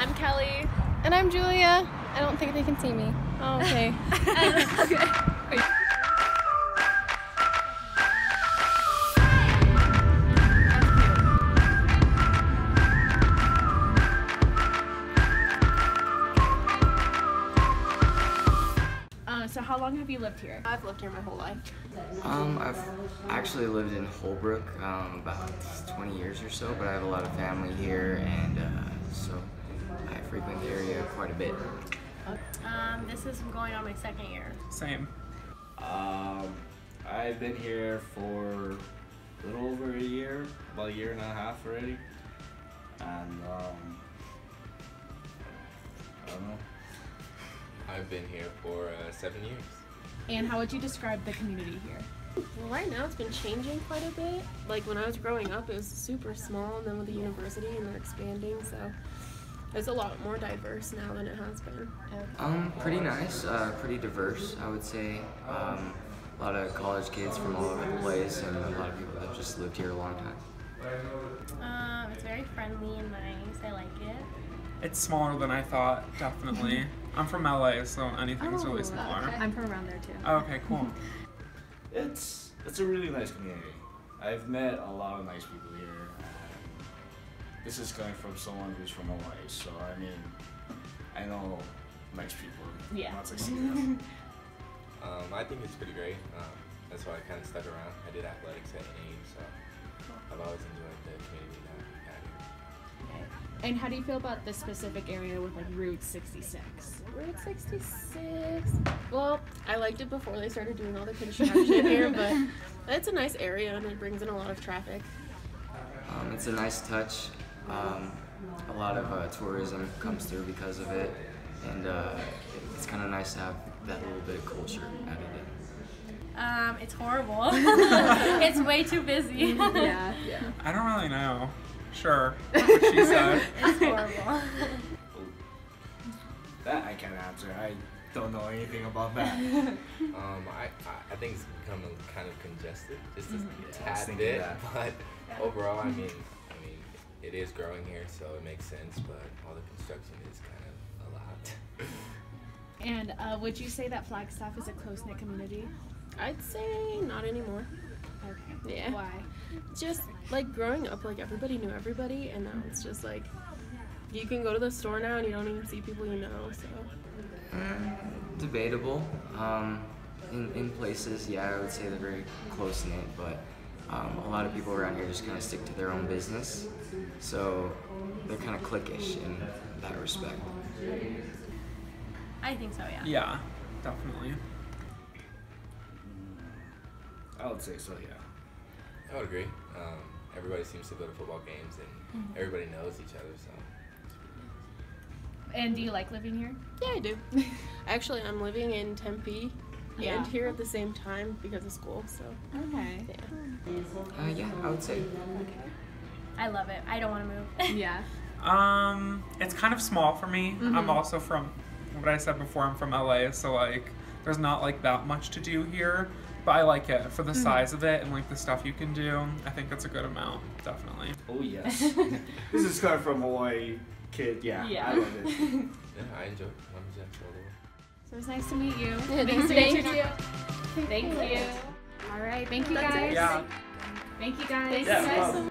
I'm Kelly. And I'm Julia. I don't think they can see me. Oh, okay. okay. Uh, so how long have you lived here? I've lived here my whole life. Um, I've actually lived in Holbrook um, about 20 years or so, but I have a lot of family here, and uh, so I frequent the area quite a bit. Um, this is going on my second year. Same. Um, I've been here for a little over a year, about a year and a half already, and um, I don't know. I've been here for uh, seven years. And how would you describe the community here? Well, right now it's been changing quite a bit. Like when I was growing up, it was super small, and then with the university, and they're expanding, so it's a lot more diverse now than it has been. Um, pretty nice, uh, pretty diverse, I would say. Um, a lot of college kids from all over the place, and a lot of people that just lived here a long time. Um, it's very friendly and nice. I like it. It's smaller than I thought, definitely. I'm from LA, so anything's Oh, really smaller. okay. I'm from around there too. Oh, okay, cool. It's it's a really nice community. I've met a lot of nice people here. And this is coming from someone who's from Hawaii, so I mean, I know nice people. Yeah. Once I. Um, I think it's pretty great. Um, that's why I kind of stuck around. I did athletics at AIM, so I've always enjoyed the community that we had here. And how do you feel about this specific area with like Route 66? Route 66. Well, I liked it before they started doing all the construction here, but it's a nice area and it brings in a lot of traffic. Um, it's a nice touch. Um, a lot of uh, tourism comes through because of it, and uh, it's kind of nice to have that little bit of culture added in. Um, it's horrible. it's way too busy. yeah. yeah. I don't really know. Sure. What she said. It's horrible. that I can't answer. I don't know anything about that. Um, I, I, I think it's become kind of congested, just a Yeah, I was tad thinking bit. that. But overall, I mean, it is growing here, so it makes sense. But all the construction is kind of a lot. And uh, would you say that Flagstaff is a close knit community? I'd say not anymore. Okay. Yeah. Why? Just like growing up, like everybody knew everybody, and now it's just like you can go to the store now and you don't even see people you know. So Mm, debatable. Um, in, in places, yeah, I would say they're very close knit, but um, a lot of people around here just kind of stick to their own business. So they're kind of cliquish in that respect. I think so, yeah. Yeah, definitely. I would say so, yeah. I would agree. Um, everybody seems to go to football games, and everybody knows each other. So And do you like living here? Yeah, I do. Actually, I'm living in Tempe Yeah. and here at the same time because of school. So Okay. yeah. Uh, yeah, I would say. I love it. I don't want to move. Yeah. Um, it's kind of small for me. I'm also from what I said before. I'm from LA, so like, there's not like that much to do here. But I like it for the size of it and like the stuff you can do. I think that's a good amount, definitely. Oh yes. this is kind of from Hawaii kid. Yeah, Yeah. I love it. yeah, I enjoy. it. I'm just all the way. So it's nice to meet you. Yeah, Thanks for thank your you. Thank you. All right. Thank you That's it. guys. Yeah. Thank you guys. Thank Yeah,